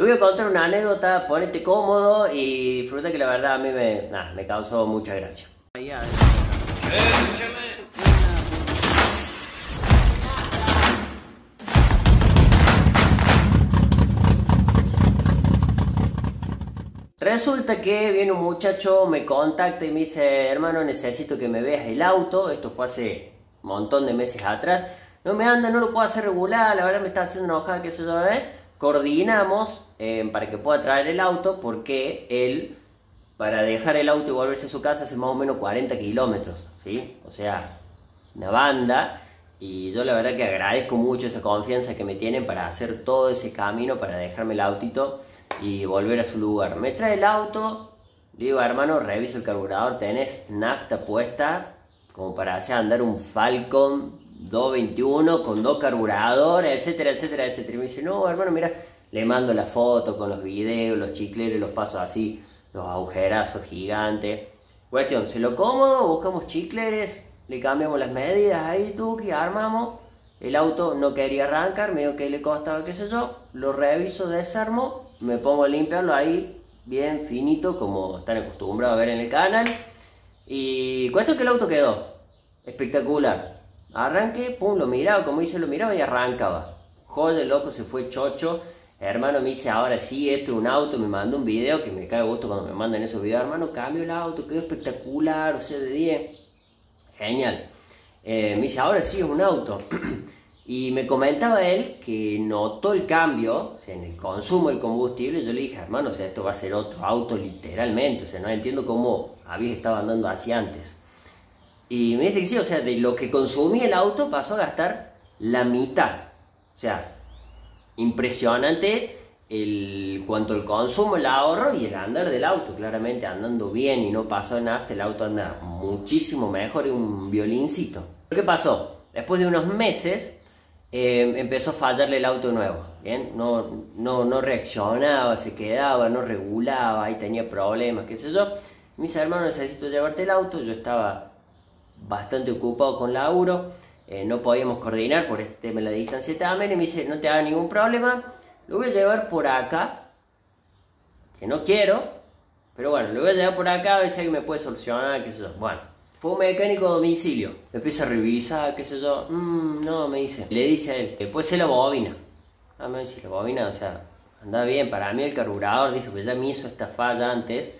Le voy a contar una anécdota, ponete cómodo y disfruta que la verdad a mí me, causó mucha gracia. Resulta que viene un muchacho, me contacta y me dice, hermano, necesito que me veas el auto. Esto fue hace un montón de meses atrás. No me anda, no lo puedo hacer regular, la verdad me está haciendo enojada, que eso ¿eh? Coordinamos eh, para que pueda traer el auto porque él, para dejar el auto y volverse a su casa, hace más o menos 40 kilómetros, ¿sí? O sea, una banda. Y yo la verdad que agradezco mucho esa confianza que me tienen para hacer todo ese camino, para dejarme el autito y volver a su lugar. Me trae el auto, digo, hermano, reviso el carburador, tenés nafta puesta como para hacer andar un Falcon 221 con dos carburadores, etcétera, etcétera, etcétera. Y me dice, no, hermano, mira, le mando la foto con los videos, los chicleros, los pasos así, los agujerazos gigantes. Cuestión, se lo cómodo, buscamos chicleres, le cambiamos las medidas ahí, que armamos. El auto no quería arrancar, medio que le costaba, qué sé yo. Lo reviso, desarmo, me pongo a limpiarlo ahí, bien finito, como están acostumbrados a ver en el canal. Y cuento que el auto quedó espectacular. Arranqué, pum, lo miraba, como dice, lo miraba y arrancaba. Joder, loco, se fue chocho. Hermano me dice, ahora sí, esto es un auto, me mandó un video, que me cae gusto cuando me mandan esos videos. Hermano, cambio el auto, quedó espectacular, o sea, de 10. Genial. Eh, me dice, ahora sí es un auto. y me comentaba él que notó el cambio en el consumo del combustible. Yo le dije, hermano, o sea, esto va a ser otro auto literalmente. O sea, no entiendo cómo había estado andando así antes. Y me dice que sí, o sea, de lo que consumía el auto pasó a gastar la mitad. O sea, impresionante el cuanto el consumo, el ahorro y el andar del auto. Claramente andando bien y no pasó nada, el auto anda muchísimo mejor y un violincito. ¿Qué pasó? Después de unos meses eh, empezó a fallarle el auto nuevo. ¿bien? No, no, no reaccionaba, se quedaba, no regulaba, ahí tenía problemas, qué sé yo. Mis hermanos, necesito llevarte el auto. Yo estaba bastante ocupado con laburo, eh, no podíamos coordinar por este tema de la distancia también, y me dice, no te haga ningún problema, lo voy a llevar por acá, que no quiero, pero bueno, lo voy a llevar por acá a ver si alguien me puede solucionar, qué sé yo. Bueno, fue un mecánico a domicilio, me empieza a revisar, qué sé yo, mmm, no, me dice, le dice a él, que puede ser la bobina. Ah, me dice, la bobina, o sea, anda bien, para mí el carburador, dice, pues ya me hizo esta falla antes,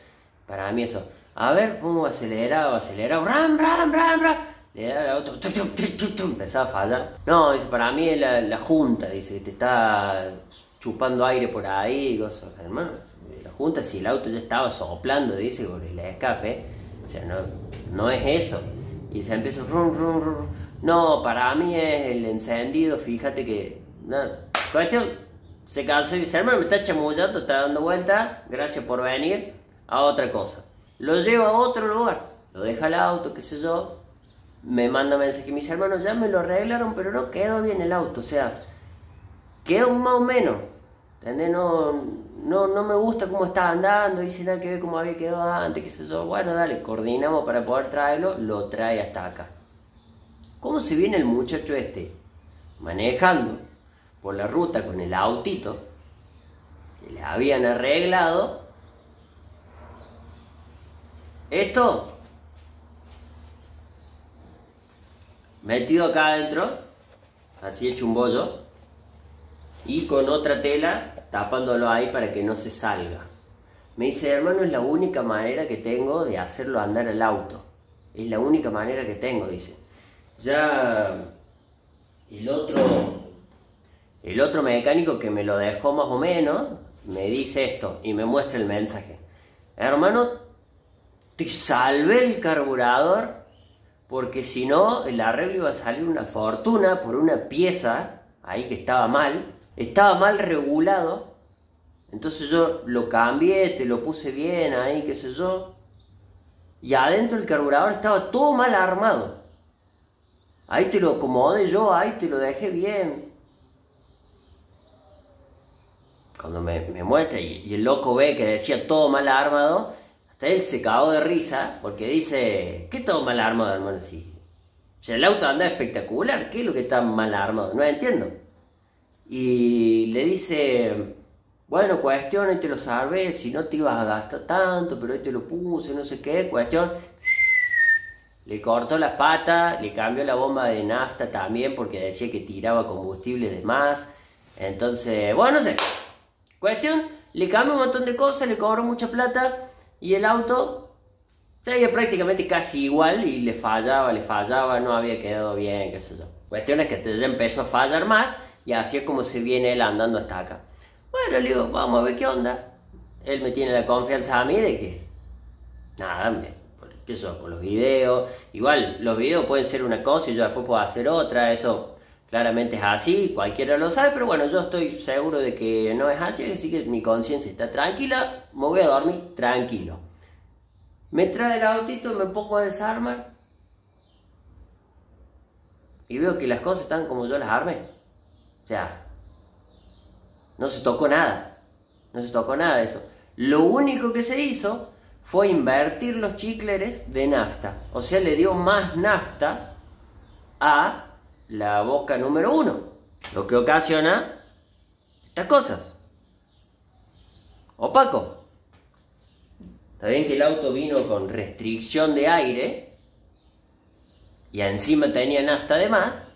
para mí eso. A ver, cómo aceleraba, aceleraba, ram, ram, ram, ram. Le da el auto, empezaba a fallar. No, dice, para mí es la, junta, dice, que te está chupando aire por ahí. Hermano, la junta, si el auto ya estaba soplando, dice, por el escape, o sea, no, no es eso. Y se empieza, rum, rum, rum. No, para mí es el encendido, fíjate que. No, cuestión, se cansó y dice, hermano, me está chamullando, está dando vuelta, gracias por venir a otra cosa. Lo lleva a otro lugar, lo deja al auto, qué sé yo, me manda mensaje, mis hermanos ya me lo arreglaron, pero no quedó bien el auto, o sea, quedó más o menos, ¿entendés? No, no, no me gusta cómo está andando, dice nada que ver cómo había quedado antes, qué sé yo, bueno, dale, coordinamos para poder traerlo, lo trae hasta acá. ¿Cómo se viene el muchacho este? Manejando por la ruta con el autito que le habían arreglado esto metido acá adentro, así hecho un bollo, y con otra tela tapándolo ahí para que no se salga. Me dice, hermano, es la única manera que tengo de hacerlo andar al auto. Es la única manera que tengo, dice. Ya el otro, el otro mecánico que me lo dejó más o menos, me dice esto y me muestra el mensaje. Hermano, te salve el carburador, porque si no, el arreglo iba a salir una fortuna por una pieza ahí que estaba mal, estaba mal regulado. Entonces yo lo cambié, te lo puse bien ahí, qué sé yo. Y adentro el carburador estaba todo mal armado. Ahí te lo acomodé yo, ahí te lo dejé bien. Cuando me, muestra y, y, el loco ve que decía todo mal armado, él se cagó de risa porque dice, ¿qué todo mal armado, hermano? Si, o el auto anda espectacular, ¿qué es lo que está mal armado? No entiendo. Y le dice, Bueno, cuestión, y te lo sabes, si no te ibas a gastar tanto, pero hoy te lo puse, no sé qué, cuestión. Le cortó las patas, le cambió la bomba de nafta también porque decía que tiraba combustible de más. Entonces, bueno, no sé. Cuestión, le cambió un montón de cosas, le cobró mucha plata y el auto seguía prácticamente casi igual y le fallaba, le fallaba, no había quedado bien, qué sé yo. Cuestión es que ya empezó a fallar más y así es como se viene él andando hasta acá. Bueno, le digo, vamos a ver qué onda. Él me tiene la confianza a mí de que, nada, me, sé, por los videos. Igual, los videos pueden ser una cosa y yo después puedo hacer otra, eso claramente es así, cualquiera lo sabe, pero bueno, yo estoy seguro de que no es así, así que mi conciencia está tranquila, me voy a dormir tranquilo. Me trae el autito, me pongo a desarmar y veo que las cosas están como yo las armé. O sea, no se tocó nada. No se tocó nada eso. Lo único que se hizo fue invertir los chicleres de nafta. O sea, le dio más nafta a la boca número uno. Lo que ocasiona estas cosas. Opaco. Está bien que el auto vino con restricción de aire y encima tenía nafta de más.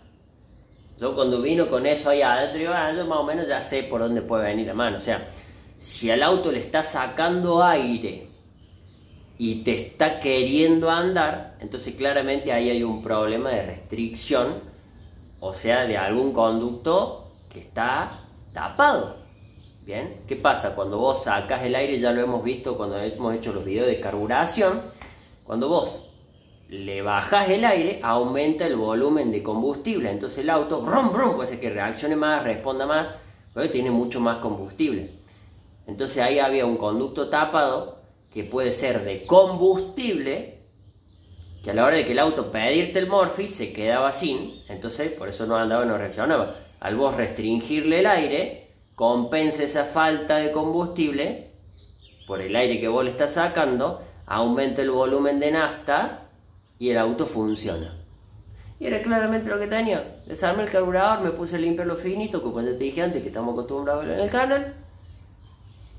Yo cuando vino con eso ahí adentro, ah, yo más o menos ya sé por dónde puede venir la mano. O sea, si al auto le está sacando aire y te está queriendo andar, entonces claramente ahí hay un problema de restricción, o sea, de algún conducto que está tapado. Bien, ¿qué pasa? Cuando vos sacas el aire, ya lo hemos visto cuando hemos hecho los videos de carburación, cuando vos le bajas el aire, aumenta el volumen de combustible. Entonces el auto, brum, brum, puede ser que reaccione más, responda más, pero tiene mucho más combustible. Entonces ahí había un conducto tapado que puede ser de combustible, que a la hora de que el auto pedirte el morfi se quedaba sin, entonces por eso no andaba, no reaccionaba. Al vos restringirle el aire, compensa esa falta de combustible por el aire que vos le estás sacando, aumenta el volumen de nafta y el auto funciona. Y era claramente lo que tenía. Desarmé el carburador, me puse a limpiar lo finito, como ya te dije antes que estamos acostumbrados a en el canal.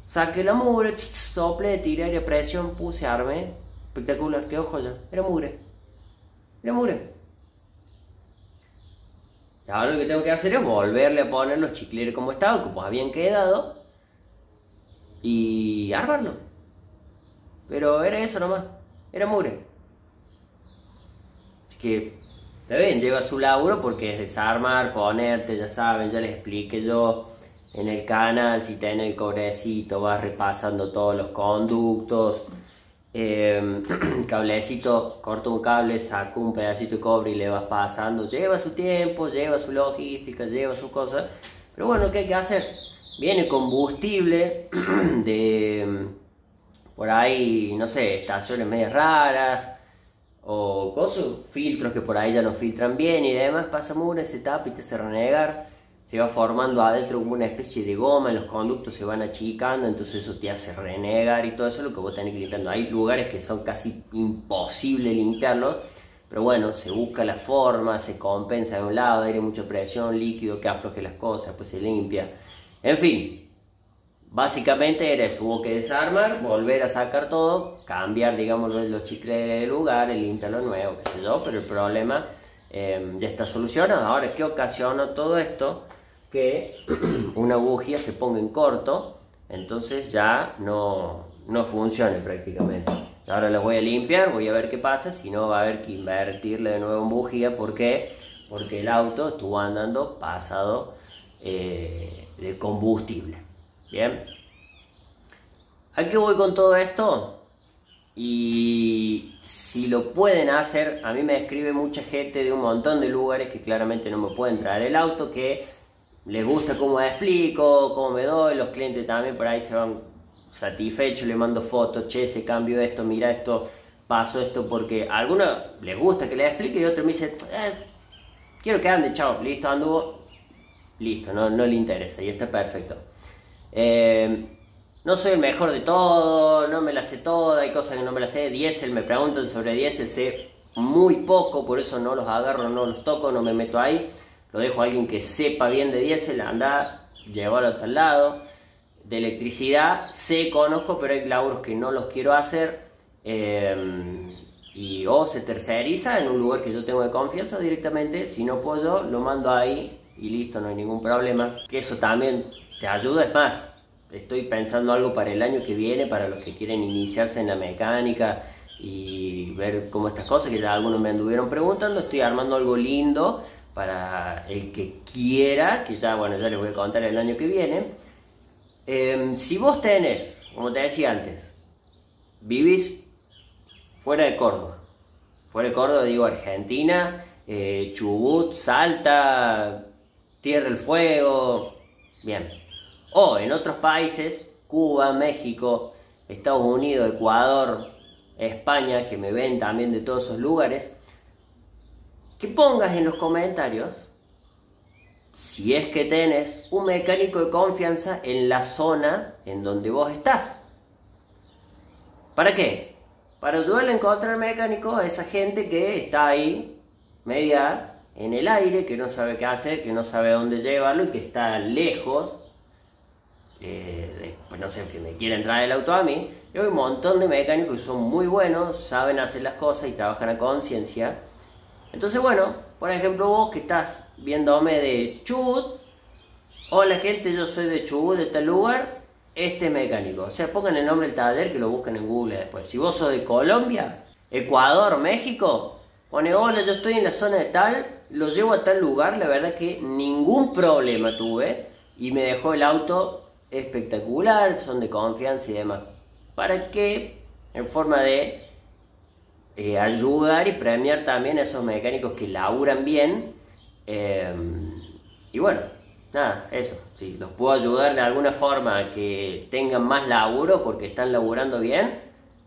Saqué la mugre, sople, tiré aire presión, puse, arme. Espectacular, qué ojo ya. Era mugre. Era mugre. Y ahora lo que tengo que hacer es volverle a poner los chicleres como estaban, como habían quedado. Y armarlo. Pero era eso nomás. Era mugre que, está bien, lleva su laburo porque es desarmar, ponerte, ya saben, ya les expliqué yo en el canal, si tenés el cobrecito, vas repasando todos los conductos, eh, cablecito, corto un cable, saco un pedacito de cobre y le vas pasando, lleva su tiempo, lleva su logística, lleva su cosa, pero bueno, ¿qué hay que hacer? Viene combustible de, por ahí, no sé, estaciones medias raras, o cosas, filtros que por ahí ya no filtran bien y demás, pasa una, se tapa y te hace renegar, se va formando adentro como una especie de goma, los conductos se van achicando, entonces eso te hace renegar y todo eso es lo que vos tenés que limpiando. Hay lugares que son casi imposible limpiarlos, pero bueno, se busca la forma, se compensa de un lado, aire, mucha presión, líquido que afloje las cosas, pues se limpia. En fin, Básicamente era eso, hubo que desarmar, volver a sacar todo, cambiar, digamos, los chicles de lugar, limpiarlo nuevo, qué sé yo, pero el problema em, ya está solucionado. Ahora, ¿qué ocasiona todo esto? Que una bujía se ponga en corto, entonces ya no, no funcione prácticamente. Ahora la voy a limpiar, voy a ver qué pasa, si no va a haber que invertirle de nuevo en bujía, ¿por qué? Porque el auto estuvo andando pasado eh, de combustible. Bien. ¿A qué voy con todo esto? Y si lo pueden hacer, a mí me escribe mucha gente de un montón de lugares que claramente no me pueden traer el auto, que les gusta cómo explico, cómo me doy, los clientes también por ahí se van satisfechos, le mando fotos, che, se cambio esto, mira esto, paso esto, porque a algunos les gusta que les explique y otros me dicen, eh, quiero que ande, chao, listo, anduvo, listo, no, no le interesa y está perfecto. Eh, no soy el mejor de todo, no me la sé toda, hay cosas que no me las sé. Diesel, me preguntan sobre Diesel, sé muy poco, por eso no los agarro, no los toco, no me meto ahí. Lo dejo a alguien que sepa bien de Diesel, anda, llevarlo hasta el lado. de electricidad sé, conozco, pero hay laburos que no los quiero hacer. Em, y o se terceriza en un lugar que yo tengo de confianza directamente, si no puedo yo, lo mando ahí y listo, no hay ningún problema. Que eso también te ayuda, es más, estoy pensando algo para el año que viene, para los que quieren iniciarse en la mecánica y ver cómo estas cosas, que ya algunos me anduvieron preguntando, estoy armando algo lindo para el que quiera, que ya, bueno, ya les voy a contar el año que viene. Em, si vos tenés, como te decía antes, vivís fuera de Córdoba, fuera de Córdoba digo Argentina, eh, Chubut, Salta, Tierra del Fuego, bien, o en otros países, Cuba, México, Estados Unidos, Ecuador, España, que me ven también de todos esos lugares, que pongas en los comentarios si es que tenés un mecánico de confianza en la zona en donde vos estás. ¿Para qué? Para ayudarle a encontrar mecánico a esa gente que está ahí, media en el aire, que no sabe qué hacer, que no sabe dónde llevarlo y que está lejos. Eh, pues no sé, que me quieren traer el auto a mí. Y hay un montón de mecánicos que son muy buenos, saben hacer las cosas y trabajan a conciencia. Entonces, bueno, por ejemplo, vos que estás viéndome de Chubut, hola gente, yo soy de Chubut, de tal lugar, este mecánico. O sea, pongan el nombre del taller que lo busquen en Google después. Si vos sos de Colombia, Ecuador, México, pone hola, yo estoy en la zona de tal, lo llevo a tal lugar, la verdad que ningún problema tuve y me dejó el auto espectacular, son de confianza y demás. ¿Para qué? En forma de eh, ayudar y premiar también a esos mecánicos que laburan bien. Eh, y bueno, nada, eso. Si los puedo ayudar de alguna forma a que tengan más laburo porque están laburando bien,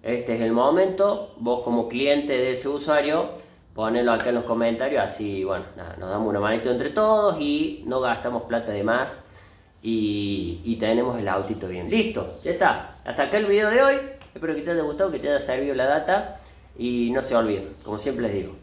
este es el momento. Vos como cliente de ese usuario, ponelo acá en los comentarios, así, bueno, nada, nos damos una manito entre todos y no gastamos plata de más y, y tenemos el autito bien. Listo, ya está. Hasta acá el video de hoy. Espero que te haya gustado, que te haya servido la data. Y no se olviden, como siempre les digo.